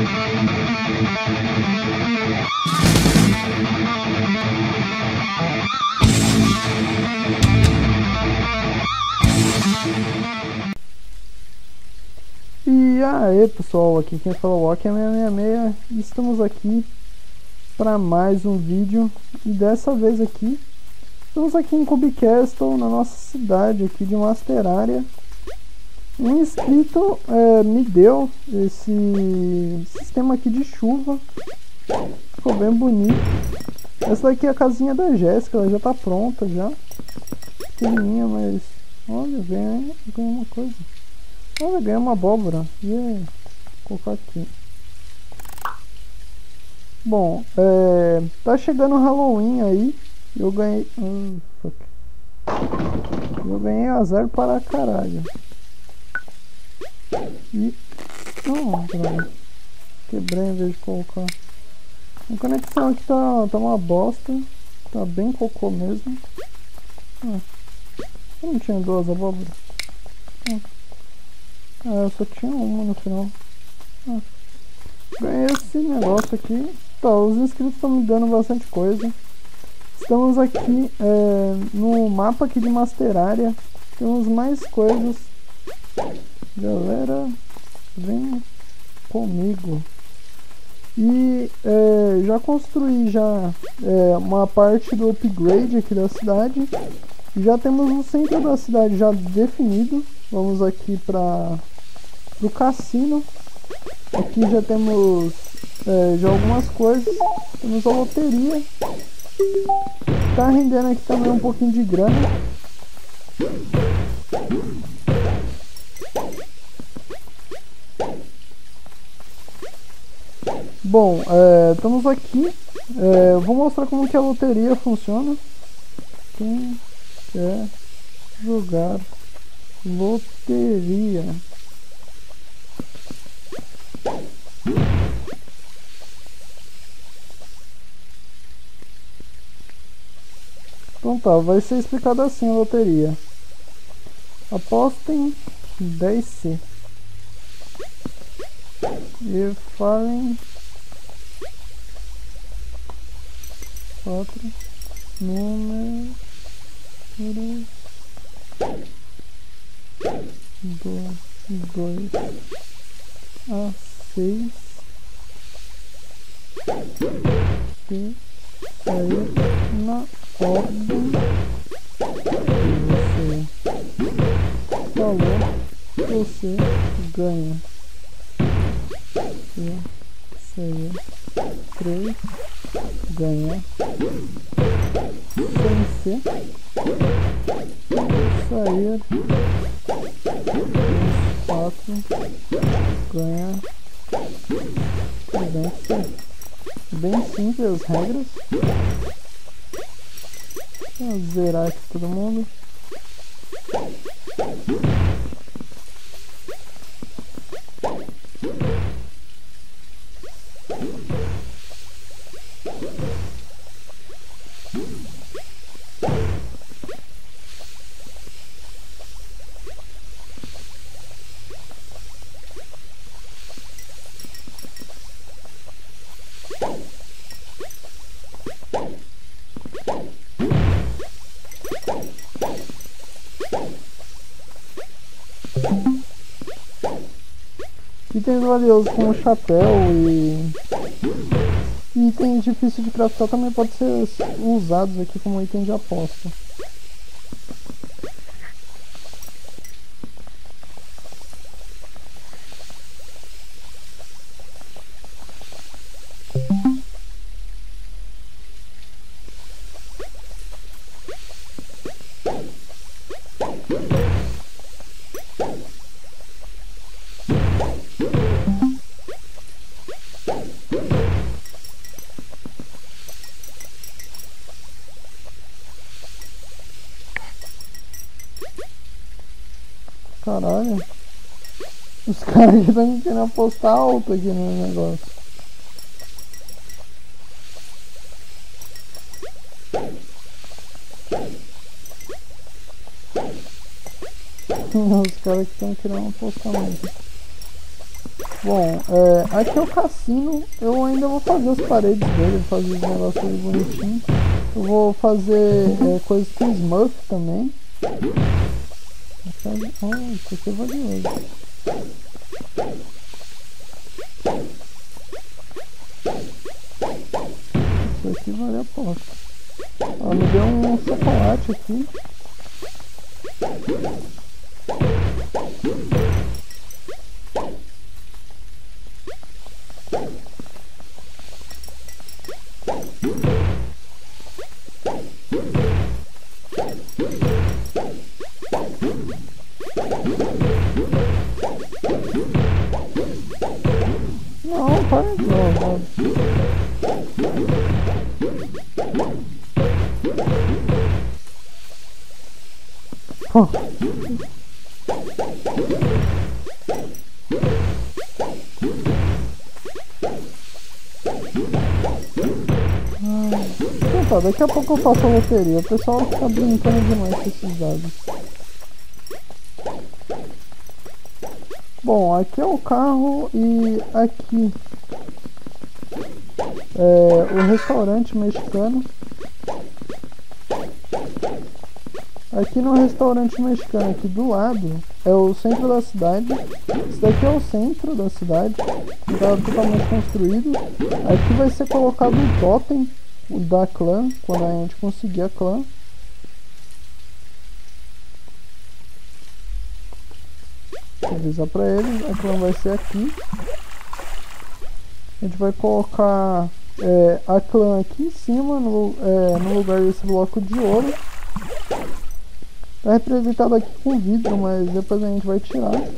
E aí pessoal, aqui quem fala é o Walker 666 e estamos aqui para mais um vídeo. E dessa vez aqui estamos aqui em Cubicastle, na nossa cidade aqui de Masterária um inscrito é, me deu esse sistema aqui de chuva ficou bem bonito essa daqui é a casinha da Jéssica, ela já tá pronta já pequenininha, mas olha, vem, vem uma coisa Olha, ganhei uma abóbora. Yeah. Vou colocar aqui. Bom, é, tá chegando o Halloween aí. Eu ganhei. Uh, eu ganhei a zero para caralho. E. Não, droga. Quebrei em vez de colocar. A conexão aqui tá, tá uma bosta. Tá bem cocô mesmo. Ah, eu não tinha duas abóboras. Ah. Ah, eu só tinha uma no final. Ah. Ganhei esse negócio aqui. Tá, os inscritos estão me dando bastante coisa. Estamos aqui é, no mapa aqui de Masterária. Temos mais coisas. Galera, vem comigo. E é, já construí já é, uma parte do upgrade aqui da cidade. Já temos o centro da cidade já definido. Vamos aqui para o cassino. Aqui já temos é, já algumas coisas. Temos a loteria. Tá rendendo aqui também um pouquinho de grana. Bom, é, estamos aqui. É, vou mostrar como que a loteria funciona. Quem quer jogar loteria? Então tá, vai ser explicado assim a loteria. Apostem 10C. E falem quatro números do dois a seis que saiu na ordem que você falou você ganha se saiu três ganha sem ser sair. Quatro ganha bem, bem simples as regras. Vou zerar aqui todo mundo Itens valiosos como chapéu e itens difíceis de craftar também podem ser usados aqui como item de aposta. Caralho. Os caras já estão querendo apostar alto aqui no negócio. Os caras que estão querendo apostar muito. Bom, é, aqui é o cassino, eu ainda vou fazer as paredes dele, fazer os negócios bonitinhos. Eu vou fazer é, coisas com Smurf também. Então, ah, isso aqui é valioso. Isso aqui vale a posta. Ela me deu um chocolate aqui. Daqui a pouco eu faço a loteria. O pessoal fica brincando demais com esses dados. Bom, aqui é o carro e aqui é o restaurante mexicano. Aqui no restaurante mexicano, aqui do lado, é o centro da cidade. Esse daqui é o centro da cidade, está totalmente construído. Aqui vai ser colocado um totem da clã, quando a gente conseguir a clã. Avisar pra eles, a clã vai ser aqui. A gente vai colocar é, a clã aqui em cima, no, é, no lugar desse bloco de ouro. Tá representado aqui com vidro, mas depois a gente vai tirar.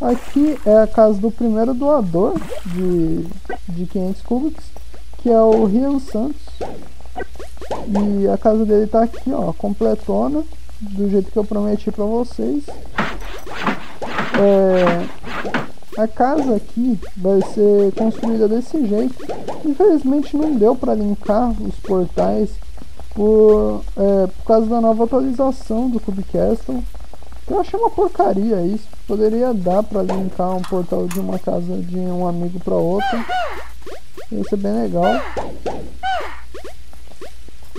Aqui é a casa do primeiro doador de, de 500 cubos, que é o Rian Santos. E a casa dele tá aqui, ó, completona, do jeito que eu prometi pra vocês. É, a casa aqui vai ser construída desse jeito. Infelizmente não deu pra linkar os portais por, é, por causa da nova atualização do Cube Castle. Eu achei uma porcaria isso. Poderia dar pra linkar um portal de uma casa de um amigo pra outra. Ia ser bem legal.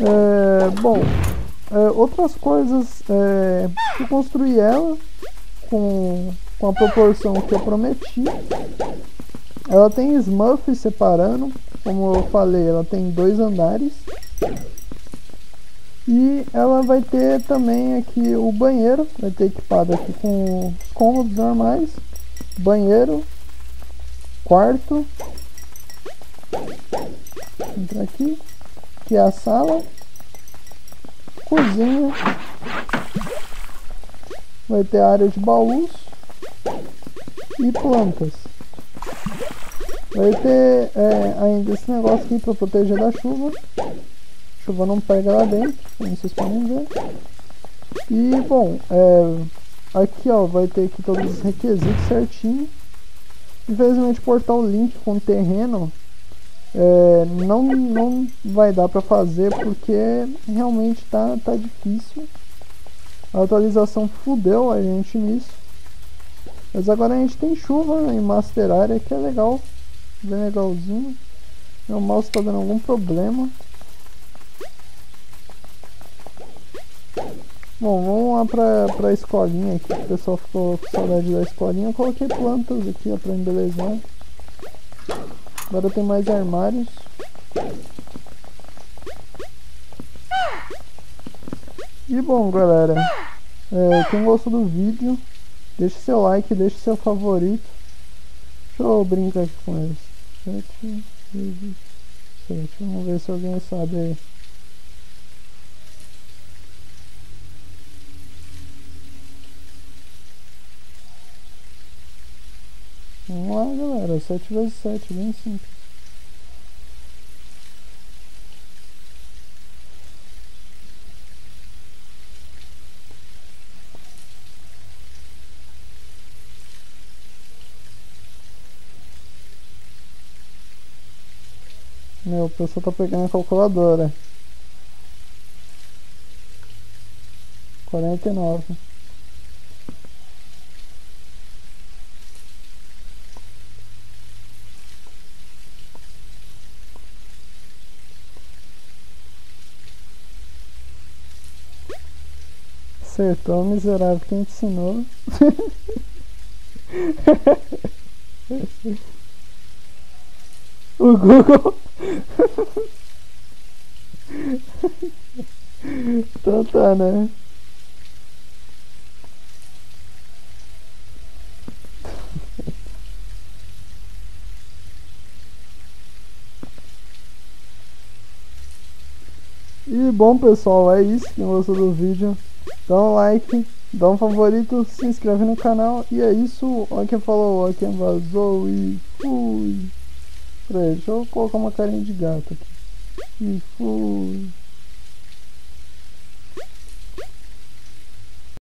É, bom, é, outras coisas, é, eu construí ela com, com a proporção que eu prometi. Ela tem smurf separando, como eu falei, ela tem dois andares. E ela vai ter também aqui o banheiro, vai ter equipado aqui com os cômodos normais, banheiro, quarto, entrar aqui, aqui é a sala. Cozinha. Vai ter área de baús. E plantas. Vai ter é, ainda esse negócio aqui para proteger da chuva. A chuva não pega lá dentro, como vocês podem ver. E, bom, é, aqui ó, vai ter aqui todos os requisitos certinho. Infelizmente o link com o terreno é, não, não vai dar para fazer porque realmente tá, tá difícil. A atualização fudeu a gente nisso. Mas agora a gente tem chuva em Master Area que é legal. Bem legalzinho. Meu mouse está dando algum problema. Bom, vamos lá pra, pra escolinha aqui. O pessoal ficou com saudade da escolinha. Eu coloquei plantas aqui ó, pra embelezar. Agora tem mais armários. E bom, galera. É, quem gostou do vídeo, deixa seu like, deixa seu favorito. Deixa eu brincar aqui com eles. Sete, sete. Vamos ver se alguém sabe aí. Vamos lá, galera. 7 vezes 7, bem simples. Meu, o pessoal tá pegando a calculadora. Quarenta e nove. Acertou miserável que gente ensinou. o Google. então tá, né? E bom pessoal, é isso. Quem gostou do vídeo, dá um like, dá um favorito, se inscreve no canal. E é isso. Olha quem falou, olha quem vazou e fui. Peraí, deixa eu colocar uma carinha de gato aqui. E fui.